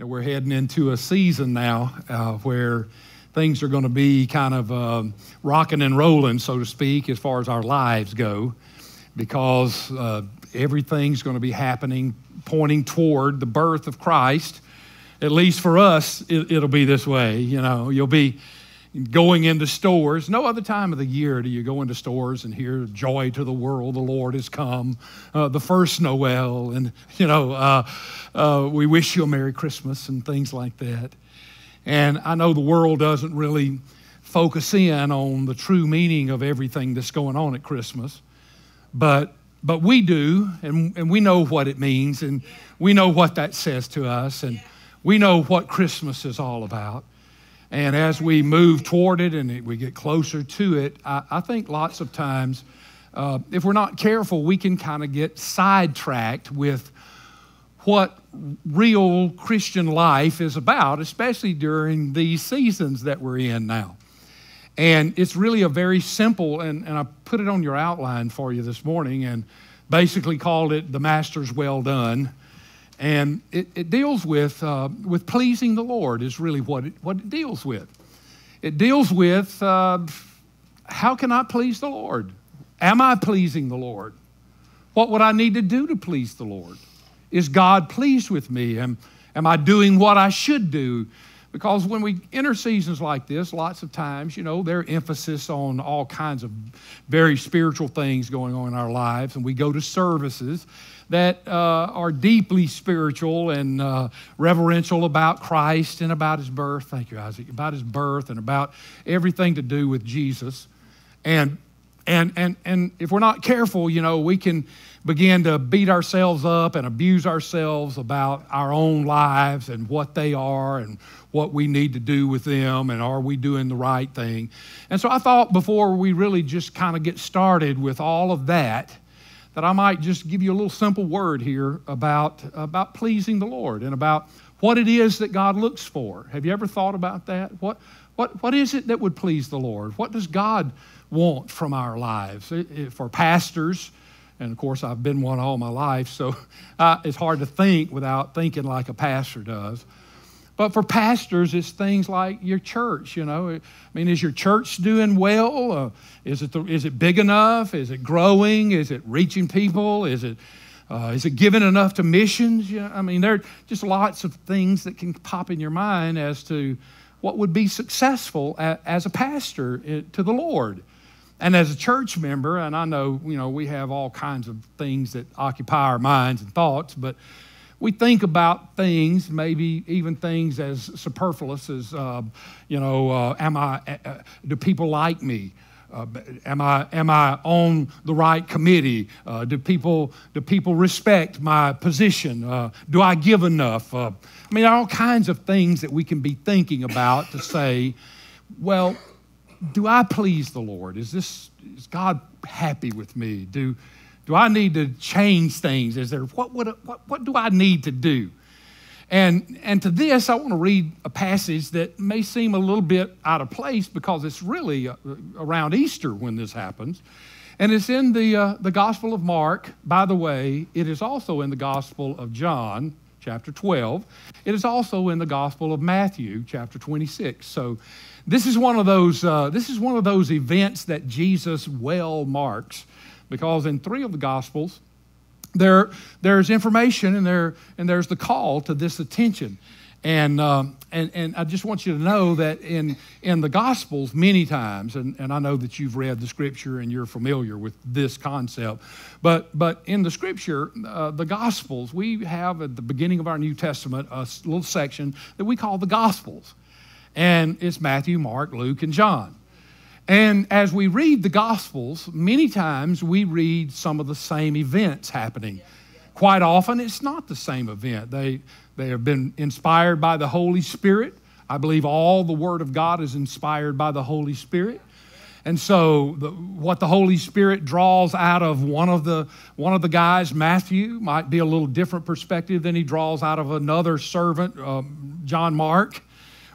know, we're heading into a season now uh, where things are going to be kind of uh, rocking and rolling, so to speak, as far as our lives go, because uh, everything's going to be happening pointing toward the birth of Christ. At least for us, it, it'll be this way. You know, you'll be going into stores. No other time of the year do you go into stores and hear "Joy to the world, the Lord has come," uh, the first Noel, and you know, uh, uh, we wish you a Merry Christmas and things like that. And I know the world doesn't really focus in on the true meaning of everything that's going on at Christmas, but but we do, and, and we know what it means, and we know what that says to us, and we know what Christmas is all about. And as we move toward it and we get closer to it, I, I think lots of times, uh, if we're not careful, we can kind of get sidetracked with what real Christian life is about, especially during these seasons that we're in now. And it's really a very simple, and, and I put it on your outline for you this morning and basically called it The Master's Well Done. And it, it deals with, uh, with pleasing the Lord, is really what it, what it deals with. It deals with uh, how can I please the Lord? Am I pleasing the Lord? What would I need to do to please the Lord? Is God pleased with me? Am, am I doing what I should do? Because when we enter seasons like this, lots of times, you know, their emphasis on all kinds of very spiritual things going on in our lives, and we go to services that uh, are deeply spiritual and uh, reverential about Christ and about his birth. Thank you, Isaac. About his birth and about everything to do with Jesus. And and and and if we're not careful, you know, we can begin to beat ourselves up and abuse ourselves about our own lives and what they are and what we need to do with them and are we doing the right thing. And so I thought before we really just kind of get started with all of that, that I might just give you a little simple word here about, about pleasing the Lord and about what it is that God looks for. Have you ever thought about that? What, what, what is it that would please the Lord? What does God want from our lives? For pastors, and of course, I've been one all my life, so uh, it's hard to think without thinking like a pastor does. But for pastors, it's things like your church, you know. I mean, is your church doing well? Uh, is, it the, is it big enough? Is it growing? Is it reaching people? Is it, uh, is it giving enough to missions? You know, I mean, there are just lots of things that can pop in your mind as to what would be successful as a pastor eh, to the Lord. And as a church member, and I know, you know, we have all kinds of things that occupy our minds and thoughts, but we think about things, maybe even things as superfluous as, uh, you know, uh, am I, uh, uh do people like me? Uh, am, I, am I on the right committee? Uh, do, people, do people respect my position? do I give enough? I mean, all kinds of things that we can be thinking about to say, well, do I please the Lord? Is this is God happy with me? Do do I need to change things? Is there what would what, what do I need to do? And and to this, I want to read a passage that may seem a little bit out of place because it's really uh, around Easter when this happens. And it's in the, uh, the Gospel of Mark. By the way, it is also in the Gospel of John, chapter 12. It is also in the Gospel of Matthew, chapter 26. So this is one of those, uh, this is one of those events that Jesus well marks because in three of the Gospels, there, there's information and, there, and there's the call to this attention. And, um, and, and I just want you to know that in, in the Gospels, many times, and, and I know that you've read the Scripture and you're familiar with this concept, but, but in the Scripture, uh, the Gospels, we have at the beginning of our New Testament a little section that we call the Gospels. And it's Matthew, Mark, Luke, and John. And as we read the Gospels, many times we read some of the same events happening. Quite often, it's not the same event. They, they have been inspired by the Holy Spirit. I believe all the Word of God is inspired by the Holy Spirit. And so, the, what the Holy Spirit draws out of one of the one of the guys, Matthew, might be a little different perspective than he draws out of another servant, um, John Mark,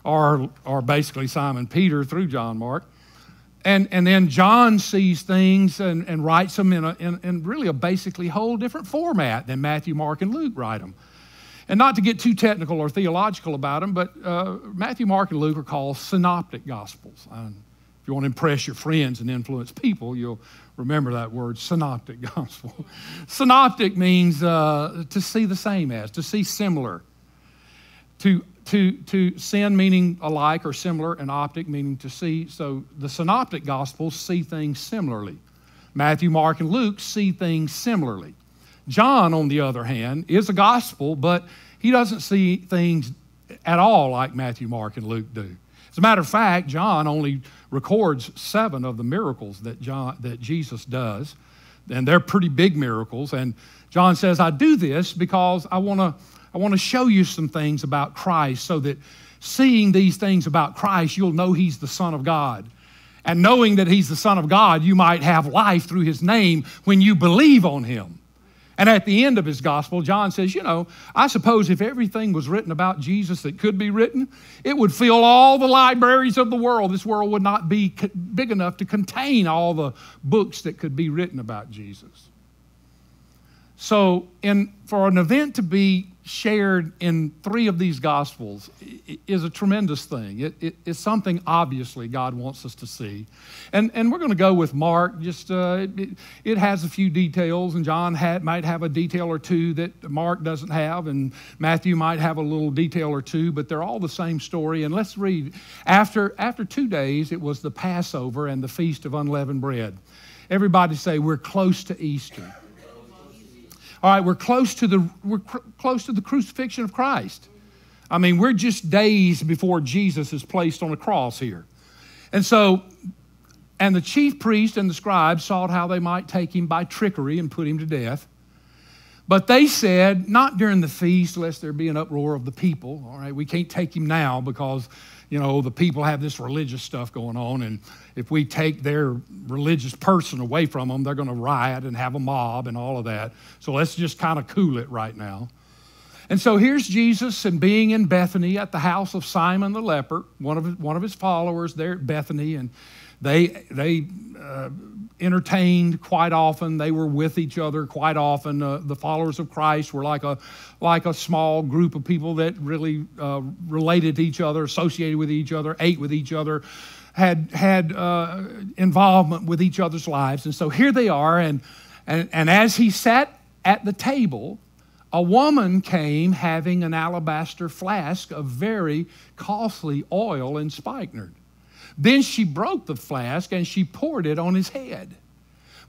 or or basically Simon Peter through John Mark. And, and then John sees things and, and writes them in, a, in, in really a basically whole different format than Matthew, Mark, and Luke write them. And not to get too technical or theological about them, but uh, Matthew, Mark, and Luke are called synoptic gospels. And if you want to impress your friends and influence people, you'll remember that word, synoptic gospel. synoptic means uh, to see the same as, to see similar. To, to, to syn meaning alike or similar, and optic meaning to see. So the synoptic gospels see things similarly. Matthew, Mark, and Luke see things similarly. John, on the other hand, is a gospel, but he doesn't see things at all like Matthew, Mark, and Luke do. As a matter of fact, John only records seven of the miracles that, John, that Jesus does, and they're pretty big miracles. And John says, I do this because I want to I want to show you some things about Christ so that seeing these things about Christ, you'll know He's the Son of God. And knowing that He's the Son of God, you might have life through His name when you believe on Him. And at the end of his gospel, John says, You know, I suppose if everything was written about Jesus that could be written, it would fill all the libraries of the world. This world would not be big enough to contain all the books that could be written about Jesus. So, in, for an event to be shared in three of these Gospels is a tremendous thing. It, it, it's something obviously God wants us to see. And, and we're going to go with Mark. Just uh, it, it, has a few details, and John had, might have a detail or two that Mark doesn't have, and Matthew might have a little detail or two, but they're all the same story. And let's read. After, after two days, it was the Passover and the Feast of Unleavened Bread. Everybody say, We're close to Easter. All right, we're close to the we're cr- close to the crucifixion of Christ. I mean, we're just days before Jesus is placed on a cross here. And so and the chief priest and the scribes sought how they might take him by trickery and put him to death. But they said, not during the feast, lest there be an uproar of the people. All right, we can't take him now because you know, the people have this religious stuff going on, and if we take their religious person away from them, they're going to riot and have a mob and all of that. So let's just kind of cool it right now. And so here's Jesus and being in Bethany at the house of Simon the leper, one of one of his followers there at Bethany, and they they uh, entertained quite often. They were with each other quite often. Uh, the followers of Christ were like a, like a small group of people that really uh, related to each other, associated with each other, ate with each other, had, had uh, involvement with each other's lives. And so here they are. And, and, and as he sat at the table, a woman came having an alabaster flask of very costly oil and spikenard. Then she broke the flask and she poured it on his head.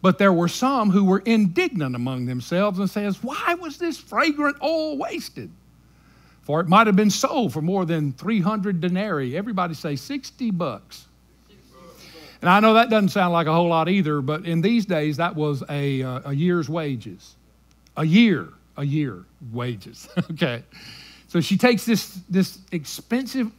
But there were some who were indignant among themselves and says, Why was this fragrant oil wasted? For it might have been sold for more than 300 denarii. Everybody say 60 bucks. And I know that doesn't sound like a whole lot either, but in these days, that was a, uh, a year's wages. A year, a year wages. okay. So she takes this, this expensive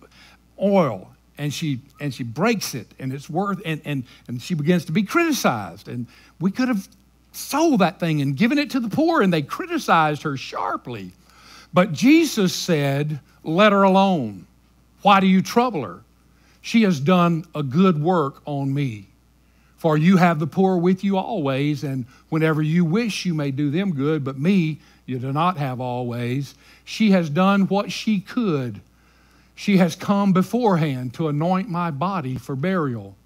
oil and she and she breaks it and it's worth and and and she begins to be criticized. And we could have sold that thing and given it to the poor and they criticized her sharply. But jesus said let her alone. Why do you trouble her? She has done a good work on me. For you have the poor with you always and whenever you wish you may do them good but me you do not have always. She has done what she could she has come beforehand to anoint my body for burial.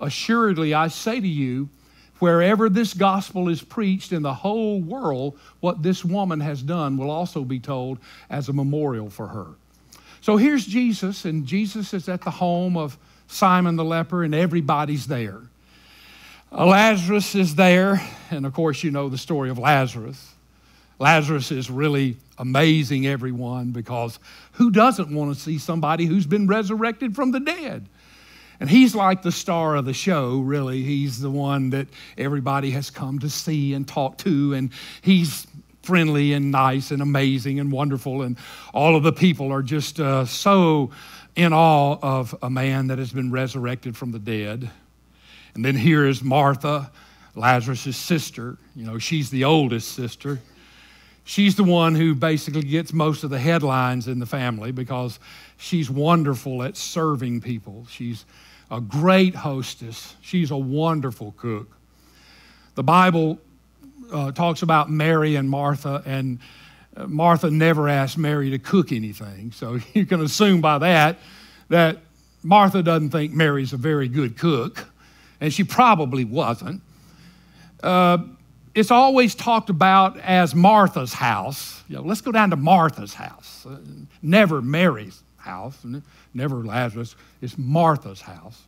Assuredly, I say to you, wherever this gospel is preached in the whole world, what this woman has done will also be told as a memorial for her. So here's Jesus, and Jesus is at the home of Simon the leper, and everybody's there. Lazarus is there, and of course, you know the story of Lazarus. Lazarus is really amazing everyone because who doesn't want to see somebody who's been resurrected from the dead? And he's like the star of the show, really. He's the one that everybody has come to see and talk to, and he's friendly and nice and amazing and wonderful. And all of the people are just uh, so in awe of a man that has been resurrected from the dead. And then here is Martha, Lazarus' sister. You know, she's the oldest sister. She's the one who basically gets most of the headlines in the family because she's wonderful at serving people. She's a great hostess. She's a wonderful cook. The Bible uh, talks about Mary and Martha, and uh, Martha never asked Mary to cook anything. So you can assume by that that Martha doesn't think Mary's a very good cook, and she probably wasn't. Uh, it's always talked about as Martha's house. You know, let's go down to Martha's house. Uh, never Mary's house, never Lazarus. It's Martha's house.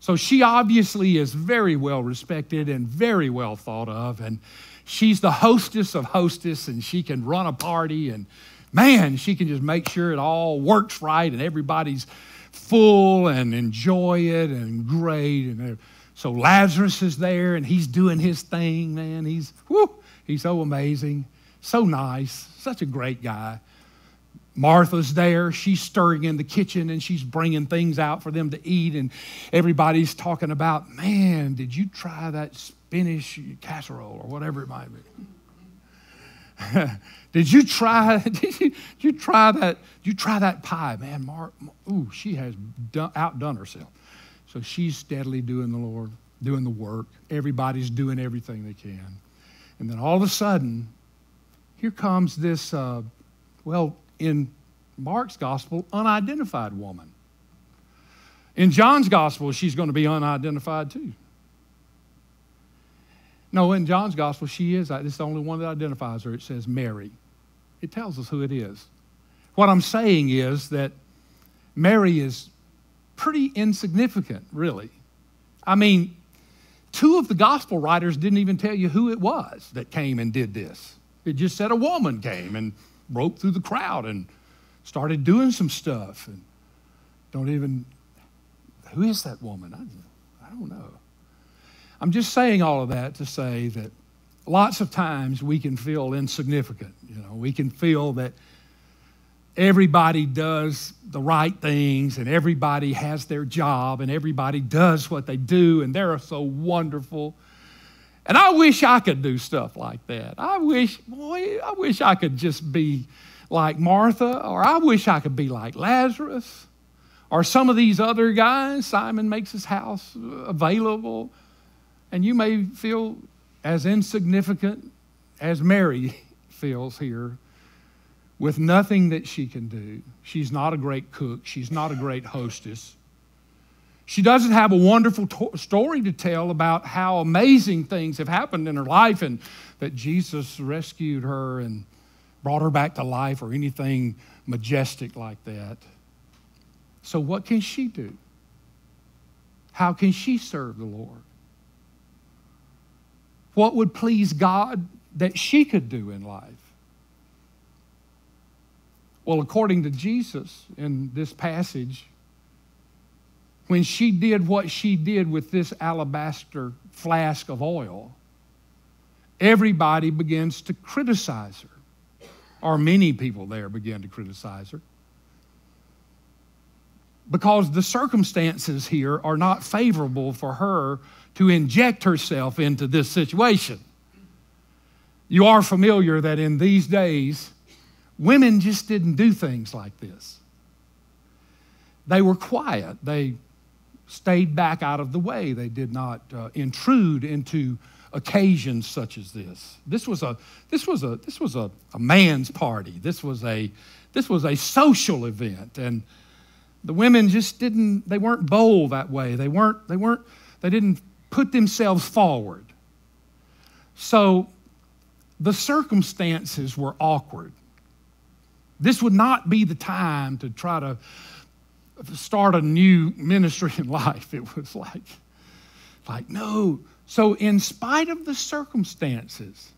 So she obviously is very well respected and very well thought of. And she's the hostess of hostess, and she can run a party. And man, she can just make sure it all works right and everybody's full and enjoy it and great. And so Lazarus is there and he's doing his thing, man. He's, whoo, he's so amazing, so nice, such a great guy. Martha's there. She's stirring in the kitchen and she's bringing things out for them to eat. And everybody's talking about, man, did you try that spinach casserole or whatever it might be? did you try? Did you, did you, try that? Did you try that pie, man? Mar, ooh, she has done, outdone herself. So she's steadily doing the Lord, doing the work. Everybody's doing everything they can. And then all of a sudden, here comes this, uh, well, in Mark's gospel, unidentified woman. In John's gospel, she's going to be unidentified too. No, in John's gospel, she is. It's the only one that identifies her. It says Mary. It tells us who it is. What I'm saying is that Mary is pretty insignificant, really. I mean, two of the gospel writers didn't even tell you who it was that came and did this. It just said a woman came and broke through the crowd and started doing some stuff. And don't even, who is that woman? I, I don't know. I'm just saying all of that to say that lots of times we can feel insignificant. You know, we can feel that everybody does the right things and everybody has their job and everybody does what they do and they're so wonderful. And I wish I could do stuff like that. I wish, boy, I wish I could just be like Martha, or I wish I could be like Lazarus, or some of these other guys. Simon makes his house available, and you may feel as insignificant as Mary feels here with nothing that she can do. She's not a great cook, she's not a great hostess. She doesn't have a wonderful to- story to tell about how amazing things have happened in her life and that Jesus rescued her and brought her back to life or anything majestic like that. So, what can she do? How can she serve the Lord? What would please God that she could do in life? Well, according to Jesus in this passage, when she did what she did with this alabaster flask of oil, everybody begins to criticize her, or many people there begin to criticize her. Because the circumstances here are not favorable for her to inject herself into this situation. You are familiar that in these days, women just didn't do things like this. They were quiet. They stayed back out of the way. They did not uh, intrude into occasions such as this. This was a this was a this was a, a man's party. This was a this was a social event, and the women just didn't they weren't bold that way. They weren't they weren't they didn't put themselves forward. So the circumstances were awkward. This would not be the time to try to start a new ministry in life. It was like, like, no. So, in spite of the circumstances,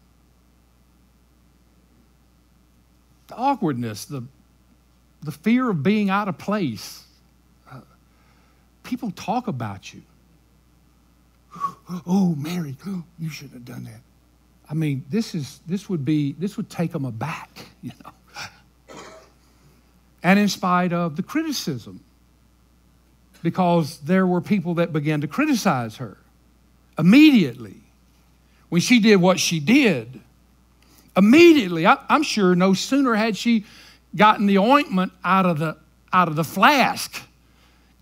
the awkwardness, the, the fear of being out of place, uh, people talk about you. Oh, Mary, you shouldn't have done that. I mean, this is this would be this would take them aback, you know. And in spite of the criticism, because there were people that began to criticize her immediately when she did what she did. Immediately, I, am sure no sooner had she gotten the ointment out of the, out of the flask,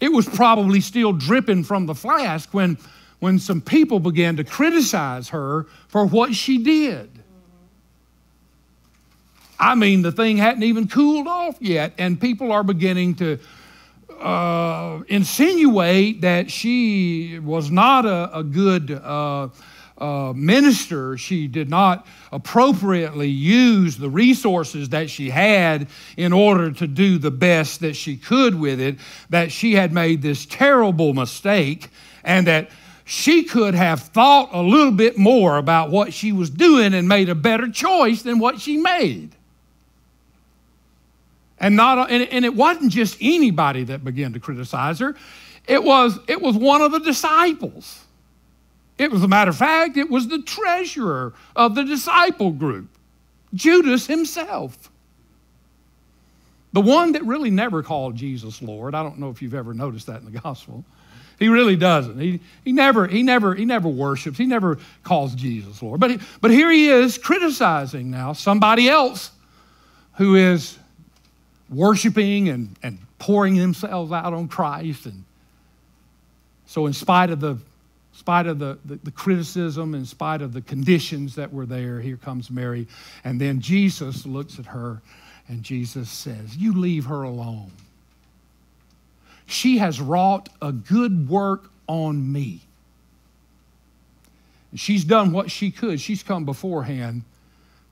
it was probably still dripping from the flask when, when some people began to criticize her for what she did. I mean, the thing hadn't even cooled off yet, and people are beginning to uh, insinuate that she was not a, a good uh, uh, minister. She did not appropriately use the resources that she had in order to do the best that she could with it, that she had made this terrible mistake, and that she could have thought a little bit more about what she was doing and made a better choice than what she made. And, not, and, it wasn't just anybody that began to criticize her, it was, it was one of the disciples. It was, a matter of fact, it was the treasurer of the disciple group, Judas himself. The one that really never called Jesus Lord. I don't know if you've ever noticed that in the gospel. He really doesn't. He, he, never, he, never, he never worships. He never calls Jesus Lord. But, he, but here he is criticizing now somebody else who is worshiping and, and pouring themselves out on Christ. And so, in spite of the, spite of the, the, the criticism, in spite of the conditions that were there, here comes Mary. And then Jesus looks at her and Jesus says, You leave her alone. She has wrought a good work on me. She's done what she could. She's come beforehand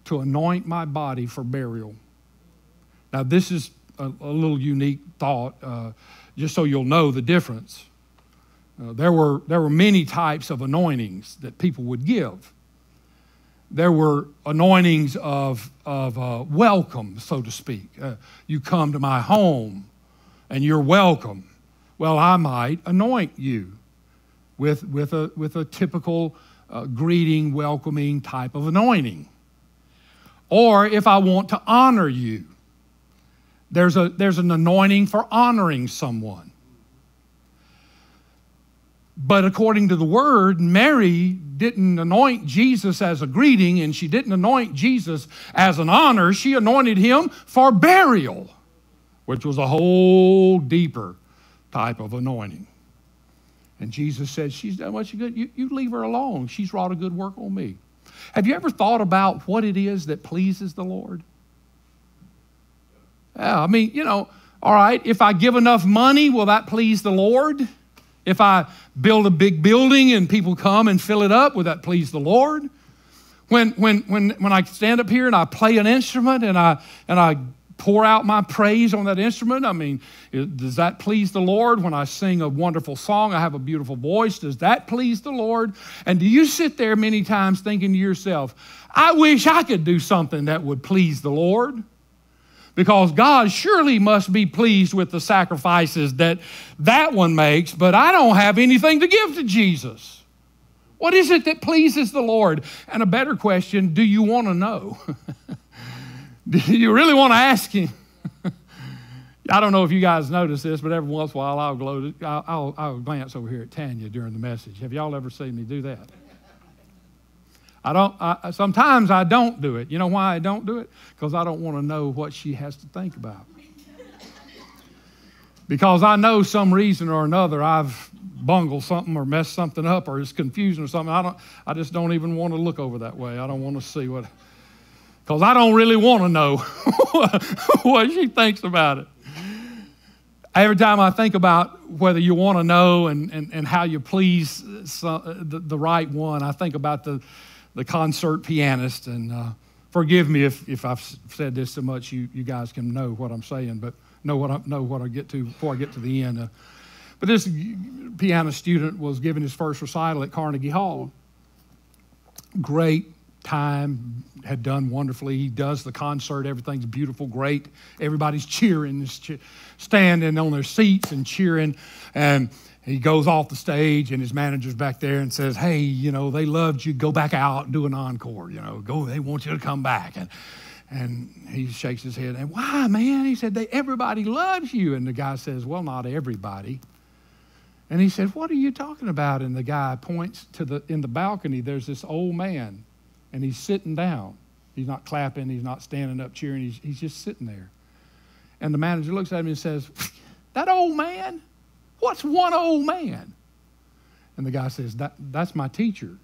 to anoint my body for burial. Now, this is a, a little unique thought, uh, just so you'll know the difference. Uh, there, were, there were many types of anointings that people would give. There were anointings of, of uh, welcome, so to speak. Uh, you come to my home and you're welcome. Well, I might anoint you with, with, a, with a typical uh, greeting, welcoming type of anointing. Or if I want to honor you, there's, a, there's an anointing for honoring someone. But according to the word, Mary didn't anoint Jesus as a greeting and she didn't anoint Jesus as an honor. She anointed him for burial, which was a whole deeper type of anointing. And Jesus said, She's done what she good. You, you leave her alone. She's wrought a good work on me. Have you ever thought about what it is that pleases the Lord? Yeah, I mean, you know, all right, if I give enough money, will that please the Lord? If I build a big building and people come and fill it up, will that please the Lord? When, when, when, when I stand up here and I play an instrument and I, and I pour out my praise on that instrument, I mean, does that please the Lord? When I sing a wonderful song, I have a beautiful voice, does that please the Lord? And do you sit there many times thinking to yourself, I wish I could do something that would please the Lord? Because God surely must be pleased with the sacrifices that that one makes, but I don't have anything to give to Jesus. What is it that pleases the Lord? And a better question do you want to know? do you really want to ask Him? I don't know if you guys notice this, but every once in a while I'll, I'll, I'll, I'll glance over here at Tanya during the message. Have y'all ever seen me do that? I don't, I, sometimes I don't do it. You know why I don't do it? Because I don't want to know what she has to think about. because I know some reason or another I've bungled something or messed something up or it's confusing or something. I, don't, I just don't even want to look over that way. I don't want to see what, because I don't really want to know what she thinks about it. Every time I think about whether you want to know and, and, and how you please the, the right one, I think about the, the concert pianist. And uh, forgive me if, if I've said this so much, you, you guys can know what I'm saying, but know what I, know what I get to before I get to the end. Uh, but this piano student was giving his first recital at Carnegie Hall. Great time, had done wonderfully. He does the concert, everything's beautiful, great. Everybody's cheering, standing on their seats and cheering. And he goes off the stage and his manager's back there and says, Hey, you know, they loved you. Go back out and do an encore. You know, go, they want you to come back. And, and he shakes his head and, Why, man? He said, they, Everybody loves you. And the guy says, Well, not everybody. And he said, What are you talking about? And the guy points to the, in the balcony, there's this old man and he's sitting down. He's not clapping, he's not standing up cheering, he's, he's just sitting there. And the manager looks at him and says, That old man? What's one old man? And the guy says, that, That's my teacher.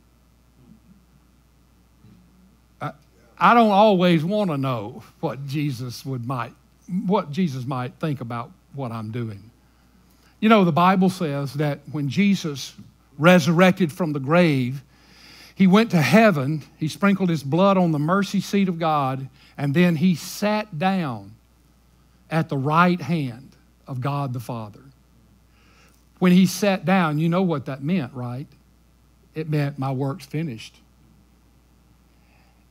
I, I don't always want to know what Jesus would might, what Jesus might think about what I'm doing. You know, the Bible says that when Jesus resurrected from the grave, he went to heaven, he sprinkled his blood on the mercy seat of God, and then he sat down at the right hand of God the Father. When he sat down, you know what that meant, right? It meant my work's finished.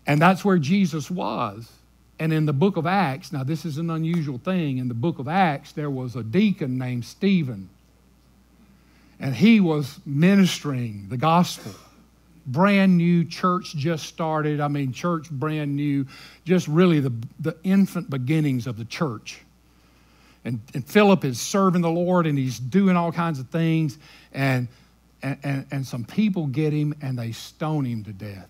And that's where Jesus was. And in the book of Acts, now this is an unusual thing, in the book of Acts, there was a deacon named Stephen. And he was ministering the gospel. Brand new church just started. I mean, church brand new, just really the, the infant beginnings of the church. And, and Philip is serving the Lord and he's doing all kinds of things. And, and, and, and some people get him and they stone him to death.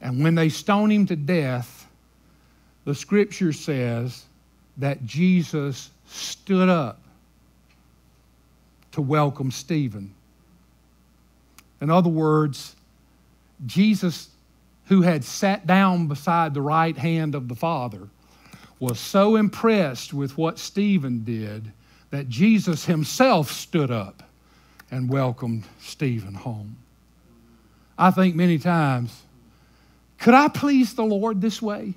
And when they stone him to death, the scripture says that Jesus stood up to welcome Stephen. In other words, Jesus, who had sat down beside the right hand of the Father, was so impressed with what Stephen did that Jesus himself stood up and welcomed Stephen home. I think many times, could I please the Lord this way?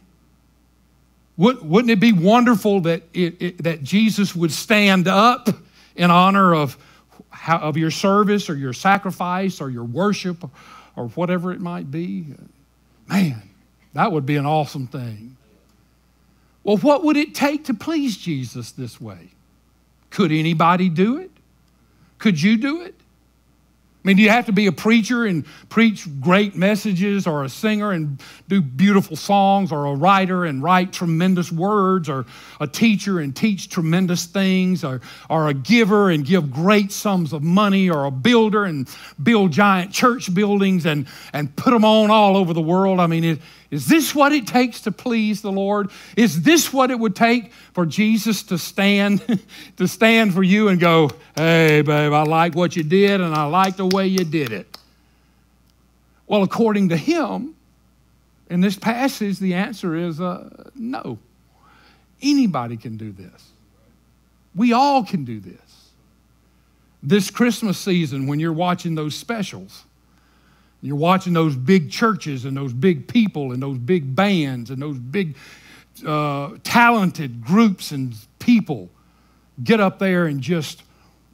Wouldn't it be wonderful that, it, it, that Jesus would stand up in honor of, of your service or your sacrifice or your worship or whatever it might be? Man, that would be an awesome thing. Well, what would it take to please Jesus this way? Could anybody do it? Could you do it? I mean, do you have to be a preacher and preach great messages, or a singer and do beautiful songs, or a writer and write tremendous words, or a teacher and teach tremendous things, or, or a giver and give great sums of money, or a builder and build giant church buildings and, and put them on all over the world? I mean, it, is this what it takes to please the Lord? Is this what it would take for Jesus to stand to stand for you and go, "Hey, babe, I like what you did and I like the way you did it." Well, according to him, in this passage, the answer is uh, no. Anybody can do this. We all can do this. This Christmas season, when you're watching those specials, you're watching those big churches and those big people and those big bands and those big uh, talented groups and people get up there and just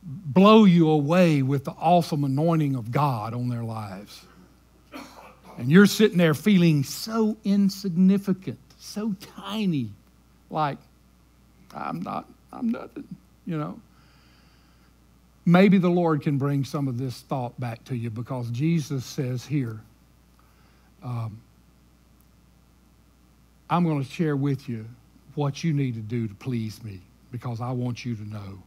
blow you away with the awesome anointing of God on their lives. And you're sitting there feeling so insignificant, so tiny, like, I'm not, I'm nothing, you know maybe the Lord can bring some of this thought back to you because Jesus says here, um, I'm going to share with you what you need to do to please me because I want you to know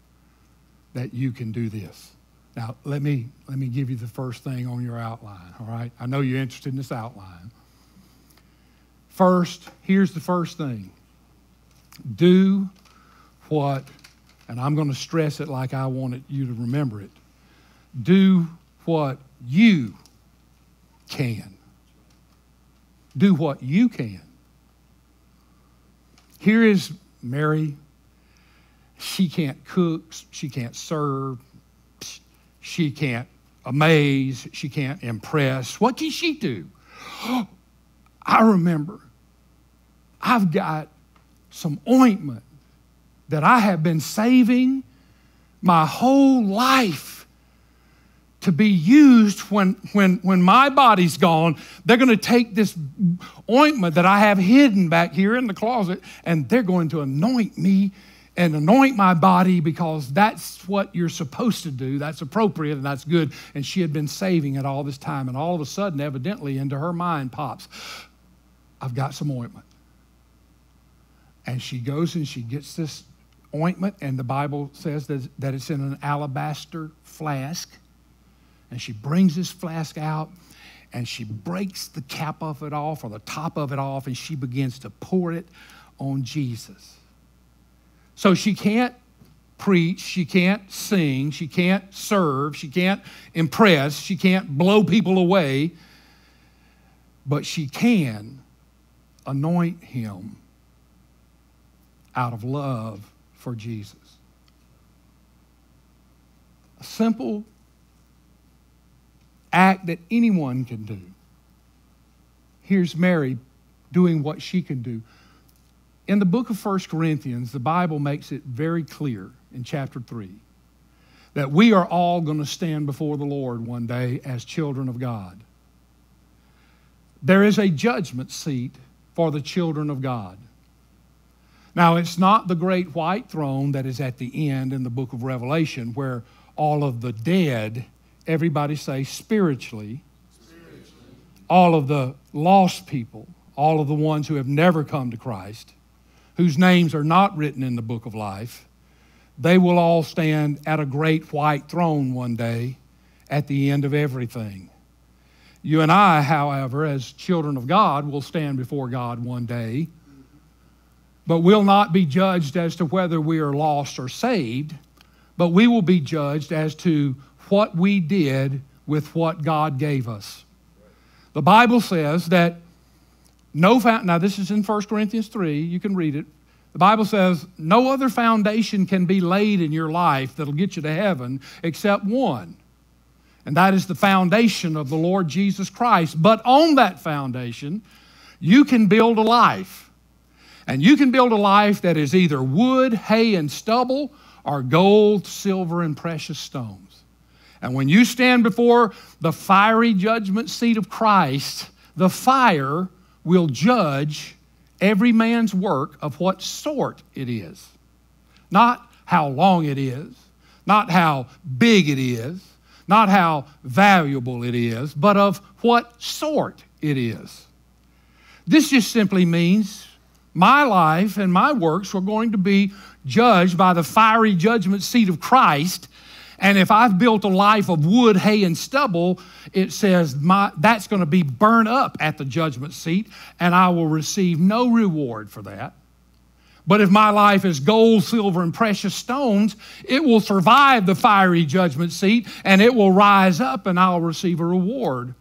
that you can do this. Now, let me, let me give you the first thing on your outline, all right? I know you're interested in this outline. First, here's the first thing do what and I'm going to stress it like I wanted you to remember it. Do what you can. Do what you can. Here is Mary. She can't cook, she can't serve, she can't amaze, she can't impress. What can she do? I remember I've got some ointment that I have been saving my whole life to be used when, when, when my body's gone. They're going to take this ointment that I have hidden back here in the closet and they're going to anoint me and anoint my body because that's what you're supposed to do. That's appropriate and that's good. And she had been saving it all this time. And all of a sudden, evidently, into her mind pops, I've got some ointment. And she goes and she gets this ointment, and the Bible says that, it's in an alabaster flask. And she brings this flask out and she breaks the cap of it off or the top of it off and she begins to pour it on Jesus. So she can't preach, she can't sing, she can't serve, she can't impress, she can't blow people away, but she can anoint him out of love for Jesus. A simple act that anyone can do. Here's Mary doing what she can do. In the book of 1 Corinthians, the Bible makes it very clear in chapter 3 that we are all going to stand before the Lord one day as children of God. There is a judgment seat for the children of God. Now, it's not the great white throne that is at the end in the book of Revelation where all of the dead, everybody say spiritually, spiritually, all of the lost people, all of the ones who have never come to Christ, whose names are not written in the book of life, they will all stand at a great white throne one day at the end of everything. You and I, however, as children of God, will stand before God one day, but will not be judged as to whether we are lost or saved, but we will be judged as to what we did with what God gave us. The Bible says that no found, now this is in 1 Corinthians 3, you can read it. The Bible says no other foundation can be laid in your life that'll get you to heaven except one. And that is the foundation of the Lord Jesus Christ. But on that foundation, you can build a life. And you can build a life that is either wood, hay, and stubble, or gold, silver, and precious stones. And when you stand before the fiery judgment seat of Christ, the fire will judge every man's work of what sort it is. Not how long it is, not how big it is, not how valuable it is, but of what sort it is. This just simply means my life and my works are going to be judged by the fiery judgment seat of Christ and if I've built a life of wood, hay, and stubble, it says my, that's going to be burned up at the judgment seat, and I will receive no reward for that. But if my life is gold, silver, and precious stones, it will survive the fiery judgment seat and it will rise up, and I'll receive a reward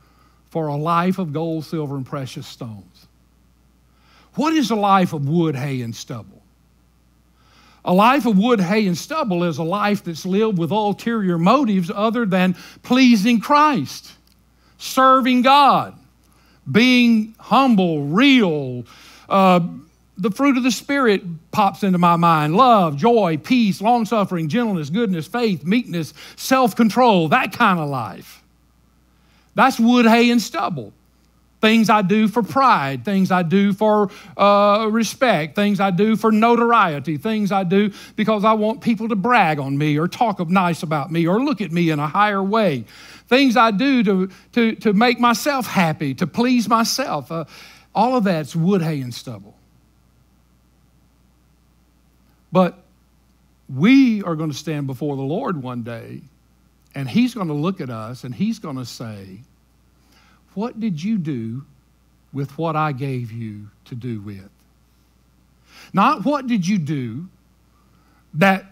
for a life of gold, silver, and precious stones. What is a life of wood, hay, and stubble? A life of wood, hay, and stubble is a life that's lived with ulterior motives other than pleasing Christ, serving God, being humble, real. Uh, the fruit of the Spirit pops into my mind love, joy, peace, long suffering, gentleness, goodness, faith, meekness, self control, that kind of life. That's wood, hay, and stubble. Things I do for pride, things I do for uh, respect, things I do for notoriety, things I do because I want people to brag on me or talk nice about me or look at me in a higher way. Things I do to, to, to make myself happy, to please myself. Uh, all of that's wood, hay, and stubble. But we are going to stand before the Lord one day, and He's going to look at us and He's going to say, what did you do with what I gave you to do with? Not what did you do that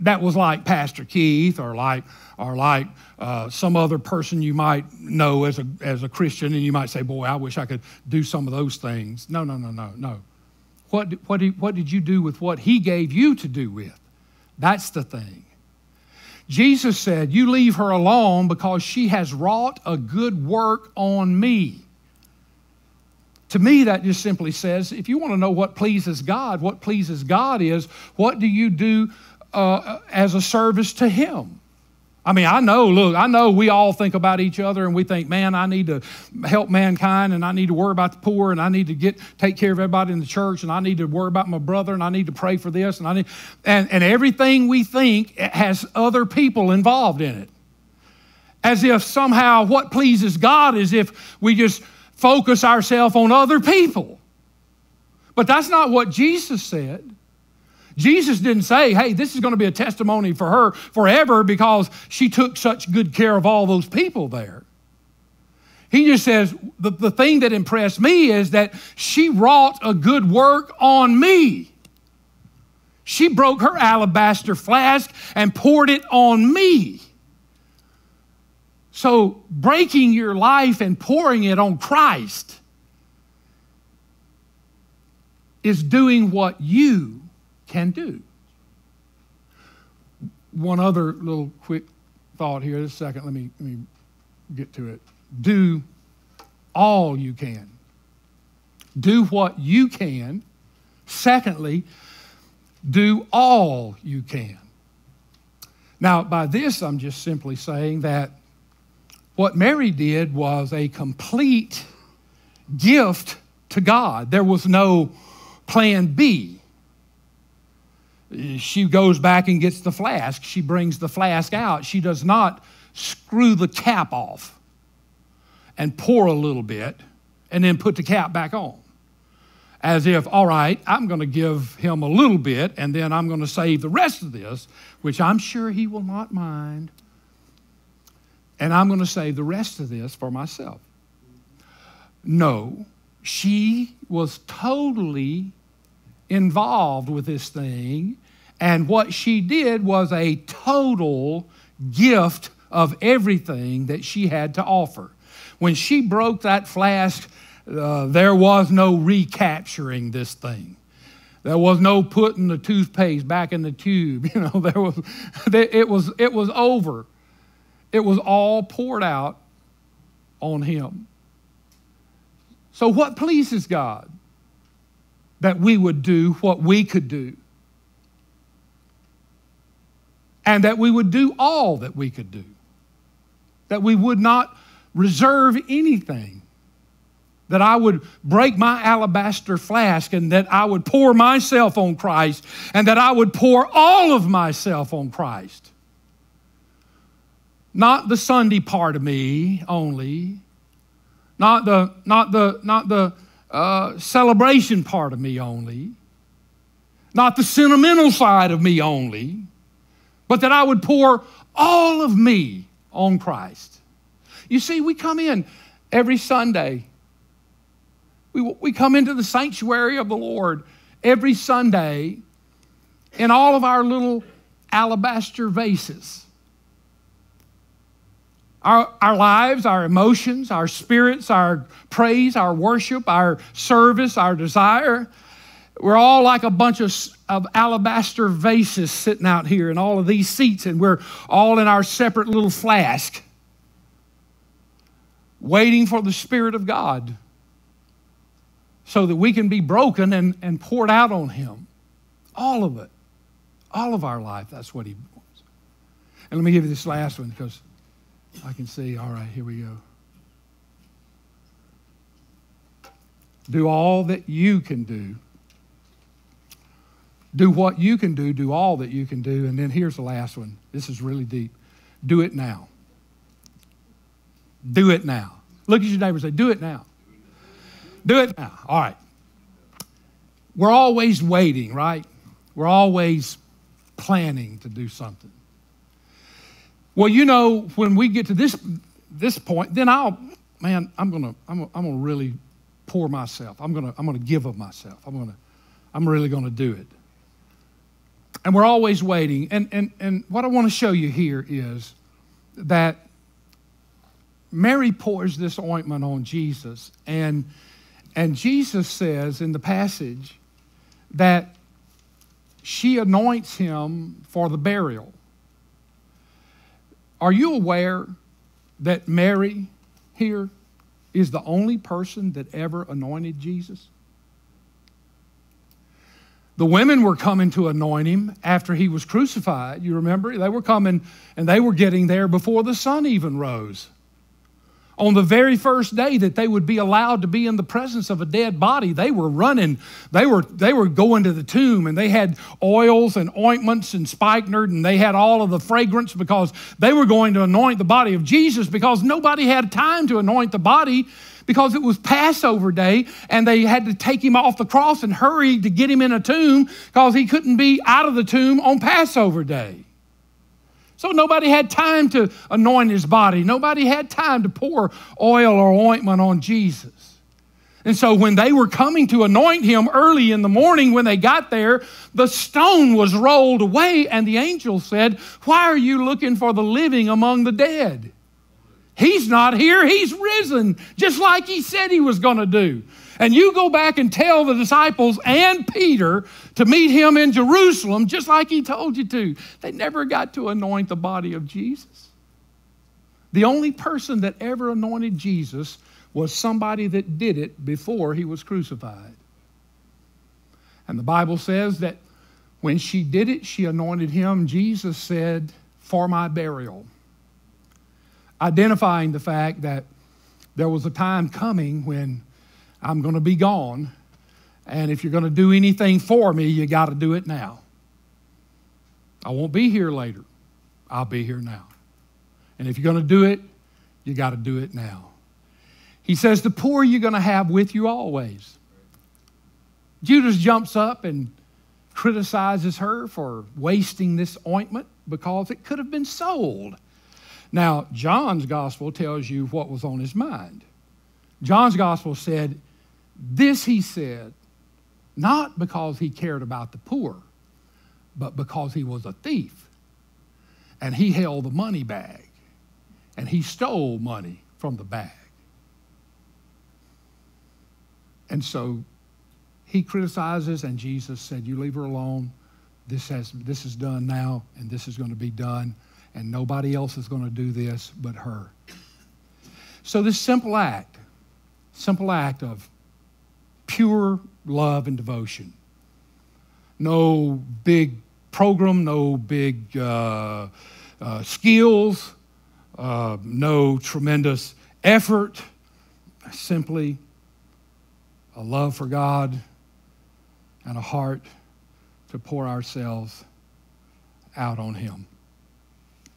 that was like Pastor Keith or like or like uh, some other person you might know as a as a Christian, and you might say, "Boy, I wish I could do some of those things." No, no, no, no, no. What what what did you do with what He gave you to do with? That's the thing. Jesus said, You leave her alone because she has wrought a good work on me. To me, that just simply says if you want to know what pleases God, what pleases God is what do you do uh, as a service to Him? I mean, I know, look, I know we all think about each other and we think, man, I need to help mankind and I need to worry about the poor and I need to get take care of everybody in the church and I need to worry about my brother and I need to pray for this and I need and, and everything we think has other people involved in it. As if somehow what pleases God is if we just focus ourselves on other people. But that's not what Jesus said. Jesus didn't say, hey, this is going to be a testimony for her forever because she took such good care of all those people there. He just says, the, the thing that impressed me is that she wrought a good work on me. She broke her alabaster flask and poured it on me. So, breaking your life and pouring it on Christ is doing what you can do. One other little quick thought here. Just a second. Let me, let me get to it. Do all you can. Do what you can. Secondly, do all you can. Now, by this, I'm just simply saying that what Mary did was a complete gift to God. There was no plan B. She goes back and gets the flask. She brings the flask out. She does not screw the cap off and pour a little bit and then put the cap back on. As if, all right, I'm going to give him a little bit and then I'm going to save the rest of this, which I'm sure he will not mind. And I'm going to save the rest of this for myself. No, she was totally involved with this thing. And what she did was a total gift of everything that she had to offer. When she broke that flask, uh, there was no recapturing this thing. There was no putting the toothpaste back in the tube. You know, there was, it was, it was over. It was all poured out on him. So, what pleases God? That we would do what we could do. And that we would do all that we could do. That we would not reserve anything. That I would break my alabaster flask and that I would pour myself on Christ and that I would pour all of myself on Christ. Not the Sunday part of me only, not the, not the, not the uh, celebration part of me only, not the sentimental side of me only, but that I would pour all of me on Christ. You see, we come in every Sunday. We, we come into the sanctuary of the Lord every Sunday in all of our little alabaster vases. Our, our lives, our emotions, our spirits, our praise, our worship, our service, our desire, we're all like a bunch of, of alabaster vases sitting out here in all of these seats, and we're all in our separate little flask waiting for the Spirit of God so that we can be broken and, and poured out on Him. All of it. All of our life, that's what He wants. And let me give you this last one because I can see, all right, here we go. Do all that you can do. Do what you can do, do all that you can do. And then here's the last one. This is really deep. Do it now. Do it now. Look at your neighbor and say, Do it now. Do it now. All right. We're always waiting, right? We're always planning to do something. Well, you know, when we get to this this point, then I'll, man, I'm gonna, I'm, I'm gonna really pour myself. I'm gonna, I'm gonna give of myself. I'm gonna, I'm really gonna do it. And we're always waiting. And and and what I want to show you here is that Mary pours this ointment on Jesus, and, and Jesus says in the passage that she anoints him for the burial. Are you aware that Mary here is the only person that ever anointed Jesus? The women were coming to anoint him after he was crucified. You remember? They were coming and they were getting there before the sun even rose on the very first day that they would be allowed to be in the presence of a dead body, they were running. They were, they were going to the tomb and they had oils and ointments and spikenard and they had all of the fragrance because they were going to anoint the body of Jesus because nobody had time to anoint the body because it was Passover day and they had to take him off the cross and hurry to get him in a tomb because he couldn't be out of the tomb on Passover day. So nobody had time to anoint his body. Nobody had time to pour oil or ointment on Jesus. And so when they were coming to anoint him early in the morning, when they got there, the stone was rolled away, and the angel said, Why are you looking for the living among the dead? He's not here, he's risen, just like he said he was going to do. And you go back and tell the disciples and Peter to meet him in Jerusalem just like he told you to. They never got to anoint the body of Jesus. The only person that ever anointed Jesus was somebody that did it before he was crucified. And the Bible says that when she did it, she anointed him. Jesus said, For my burial. Identifying the fact that there was a time coming when I'm going to be gone. And if you're going to do anything for me, you got to do it now. I won't be here later. I'll be here now. And if you're going to do it, you got to do it now. He says, The poor you're going to have with you always. Judas jumps up and criticizes her for wasting this ointment because it could have been sold. Now, John's gospel tells you what was on his mind. John's gospel said, This he said, not because he cared about the poor, but because he was a thief. And he held the money bag, and he stole money from the bag. And so he criticizes, and Jesus said, You leave her alone. This, has, this is done now, and this is going to be done, and nobody else is going to do this but her. So, this simple act, simple act of pure love and devotion, no big program, no big uh, uh, skills, uh, no tremendous effort, simply a love for God and a heart to pour ourselves out on Him.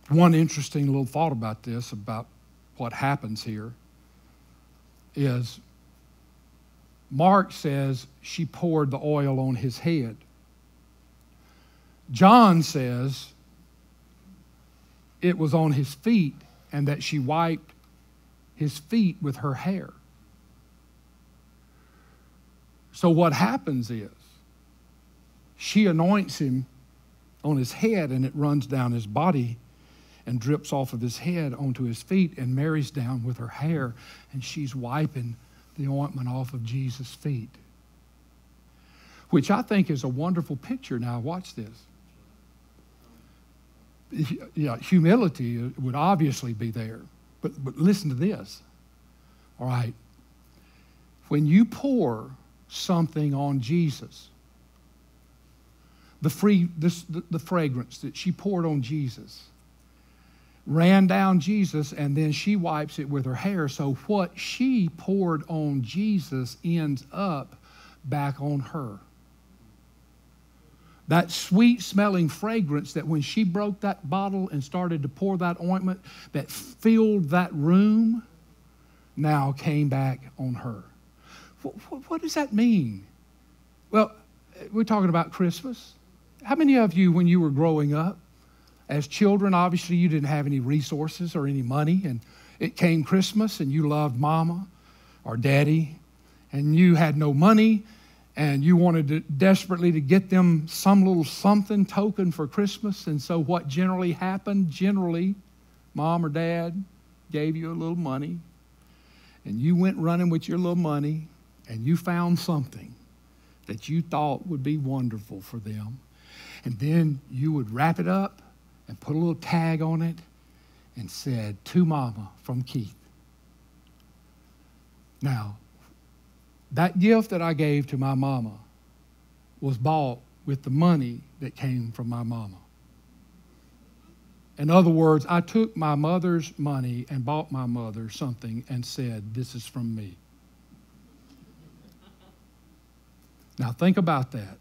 One interesting little thought about this, about what happens here, is Mark says she poured the oil on his head. John says it was on his feet and that she wiped his feet with her hair. So, what happens is she anoints him on his head and it runs down his body and drips off of his head onto his feet and Mary's down with her hair and she's wiping the ointment off of Jesus' feet. Which I think is a wonderful picture. Now, watch this. Yeah, humility would obviously be there. But, but listen to this. All right. When you pour something on Jesus, the, free, this, the, the fragrance that she poured on Jesus ran down Jesus and then she wipes it with her hair. So what she poured on Jesus ends up back on her. That sweet smelling fragrance that when she broke that bottle and started to pour that ointment that filled that room now came back on her. What, what, does that mean? Well, we're talking about Christmas. How many of you, when you were growing up, as children, obviously you didn't have any resources or any money, and it came Christmas and you loved mama or daddy, and you had no money, and you wanted to, desperately to get them some little something token for Christmas. And so, what generally happened? Generally, mom or dad gave you a little money, and you went running with your little money, and you found something that you thought would be wonderful for them and then you would wrap it up and put a little tag on it and said, To Mama from Keith. Now, that gift that I gave to my mama was bought with the money that came from my mama. In other words, I took my mother's money and bought my mother something and said, This is from me. Now, think about that.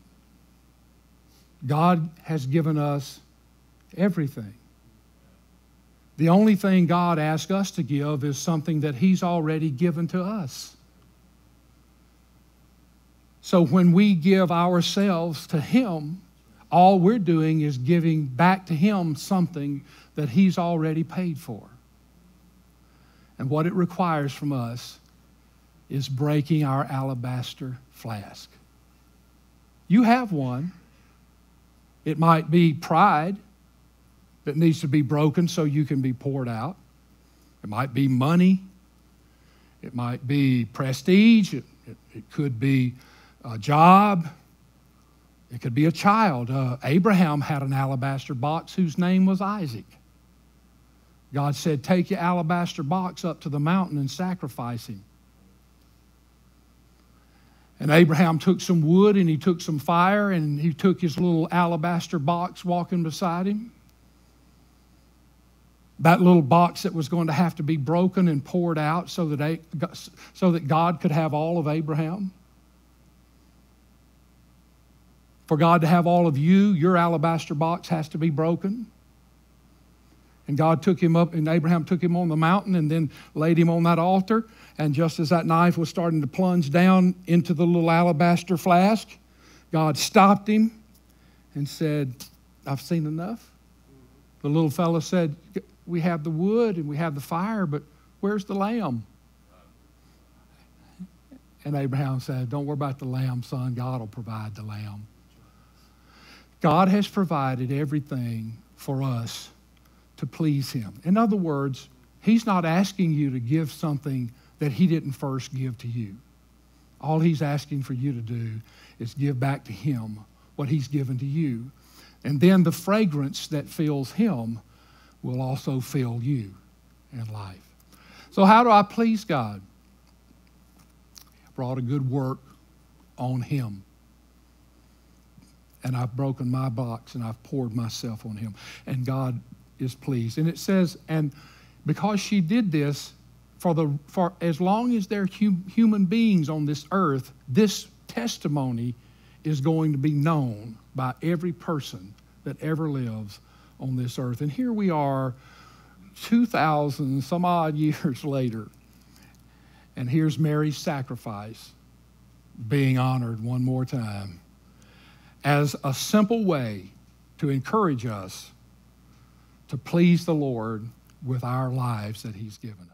God has given us everything. The only thing God asks us to give is something that He's already given to us. So when we give ourselves to Him, all we're doing is giving back to Him something that He's already paid for. And what it requires from us is breaking our alabaster flask. You have one. It might be pride that needs to be broken so you can be poured out. It might be money. It might be prestige. It, it, it could be a job, it could be a child. Uh, Abraham had an alabaster box whose name was Isaac. God said, Take your alabaster box up to the mountain and sacrifice him. And Abraham took some wood and he took some fire and he took his little alabaster box walking beside him. That little box that was going to have to be broken and poured out so that, so that God could have all of Abraham. For God to have all of you, your alabaster box has to be broken. And God took him up, and Abraham took him on the mountain and then laid him on that altar. And just as that knife was starting to plunge down into the little alabaster flask, God stopped him and said, I've seen enough. The little fellow said, We have the wood and we have the fire, but where's the lamb? And Abraham said, Don't worry about the lamb, son. God will provide the lamb. God has provided everything for us to please Him. In other words, He's not asking you to give something that He didn't first give to you. All He's asking for you to do is give back to Him what He's given to you. And then the fragrance that fills Him will also fill you in life. So, how do I please God? Brought a good work on Him and I've broken my box and I've poured myself on him. And God is pleased. And it says, and because she did this, for, the, for as long as there are hum, human beings on this earth, this testimony is going to be known by every person that ever lives on this earth. And here we are, 2,000 some odd years later, and here's Mary's sacrifice being honored one more time as a simple way to encourage us to please the Lord with our lives that He's given